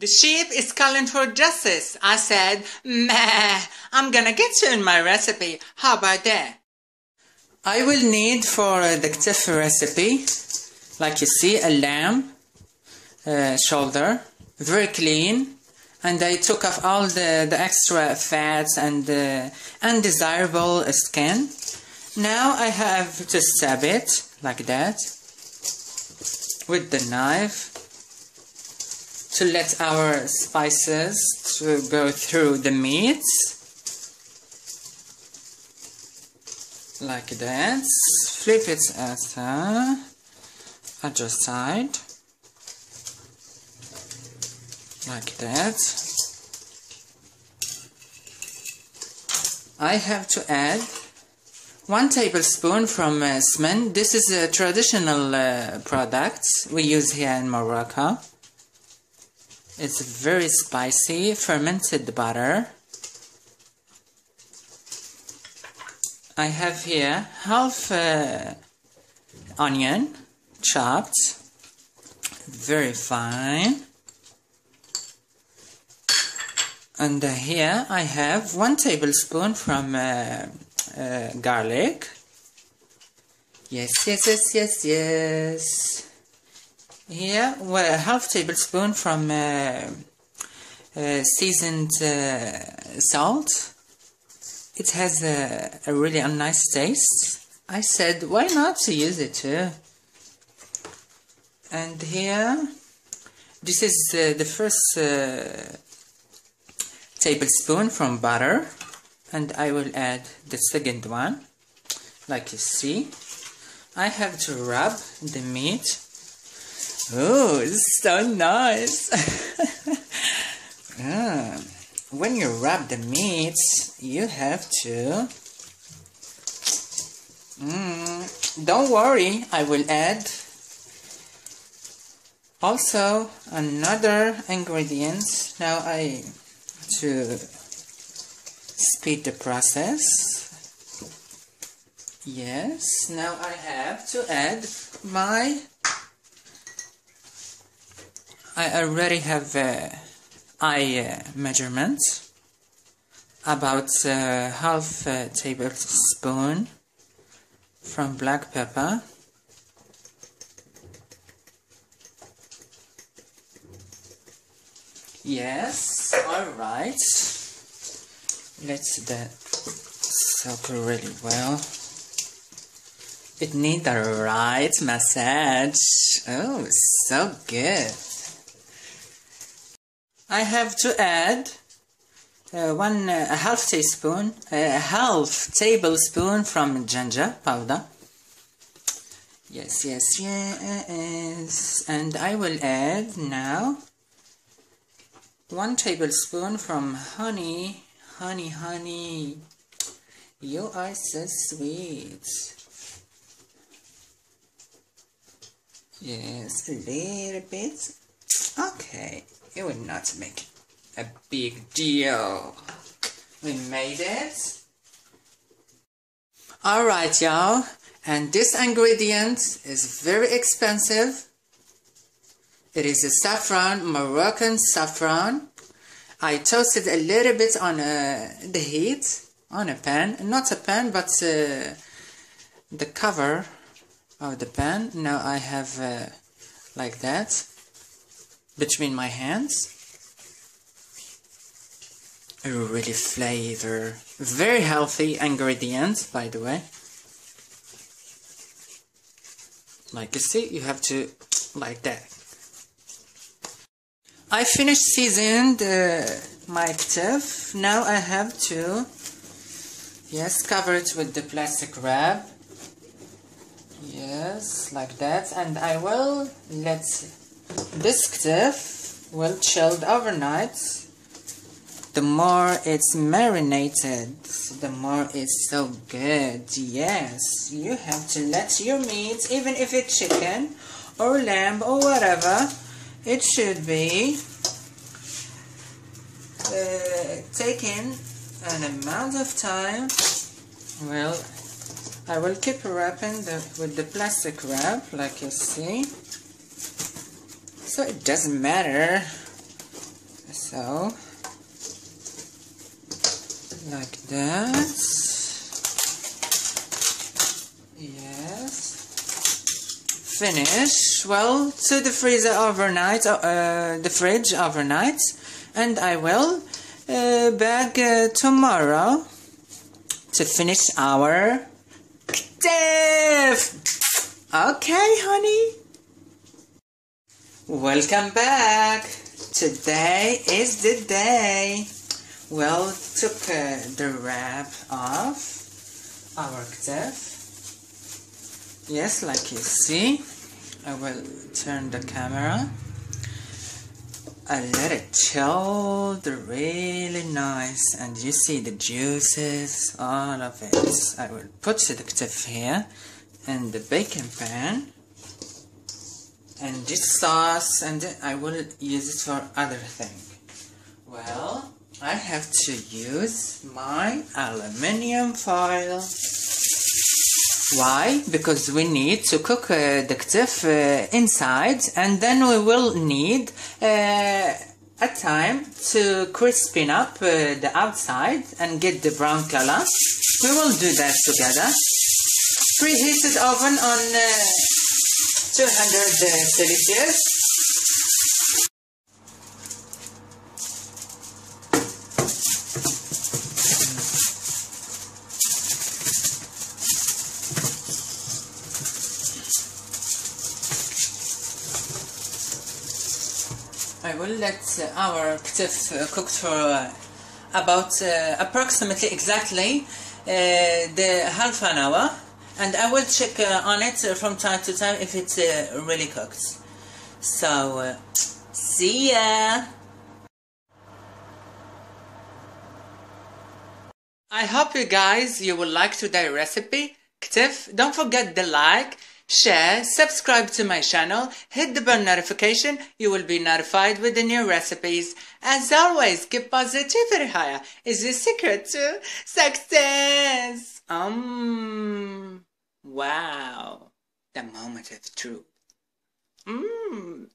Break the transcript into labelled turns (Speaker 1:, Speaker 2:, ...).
Speaker 1: The sheep is calling for justice. I said, meh, I'm gonna get you in my recipe. How about that? I will need for the ktef recipe, like you see, a lamb uh, shoulder, very clean, and I took off all the, the extra fats and the undesirable skin. Now I have to stab it like that with the knife to let our spices to go through the meat like that flip it at the other side like that I have to add one tablespoon from uh, Smen. This is a traditional uh, product we use here in Morocco. It's very spicy, fermented butter. I have here half uh, onion, chopped, very fine. And uh, here I have one tablespoon from uh, uh, garlic. Yes, yes, yes, yes, yes. Here, well, half tablespoon from uh, uh, seasoned uh, salt. It has a, a really a nice taste. I said, why not to use it too? And here, this is uh, the first uh, tablespoon from butter. And I will add the second one, like you see. I have to rub the meat Oh, it's so nice. ah, when you wrap the meat, you have to... Mm, don't worry, I will add also another ingredient. Now I to speed the process. Yes, now I have to add my I already have uh, eye uh, measurement about uh, half a tablespoon from black pepper. Yes all right. Let's that soak really well. It needs a right massage. Oh so good I have to add uh, one uh, a half teaspoon, a half tablespoon from ginger powder. Yes, yes, yes. And I will add now one tablespoon from honey, honey, honey. You are so sweet. Yes, a little bit. Okay it would not make a big deal. We made it. Alright y'all, and this ingredient is very expensive. It is a saffron, Moroccan saffron. I toasted a little bit on uh, the heat, on a pan, not a pan, but uh, the cover of the pan. Now I have uh, like that between my hands. A really flavor, very healthy ingredients, by the way. Like you see, you have to like that. I finished seasoned uh, my ktef. Now I have to, yes, cover it with the plastic wrap. Yes, like that. And I will let this ktef will chilled overnight. The more it's marinated, the more it's so good. Yes, you have to let your meat, even if it's chicken or lamb or whatever, it should be uh, an amount of time. Well, I will keep wrapping the, with the plastic wrap, like you see. So it doesn't matter So, like that. Yes. Finish. Well, to the freezer overnight, uh, the fridge overnight, and I will uh, back uh, tomorrow to finish our Dave. Okay, honey. Welcome back. Today is the day. Well, took uh, the wrap off our Ktef. Yes, like you see. I will turn the camera. I let it chill really nice and you see the juices, all of it. I will put the Ktef here in the baking pan and this sauce and I will use it for other thing. Well, I have to use my aluminium foil. Why? Because we need to cook uh, the ktef uh, inside and then we will need uh, a time to crisping up uh, the outside and get the brown color. We will do that together. Preheated oven on uh, 200 Celsius. I will let uh, our ktef uh, cook for uh, about uh, approximately exactly uh, the half an hour and I will check uh, on it from time to time if it's really cooked. So, see ya! I hope you guys you will like today's recipe. Ktef, don't forget the like, share, subscribe to my channel, hit the bell notification, you will be notified with the new recipes. As always, keep positivity higher is the secret to success. Um, Wow. The moment of truth. Mmm.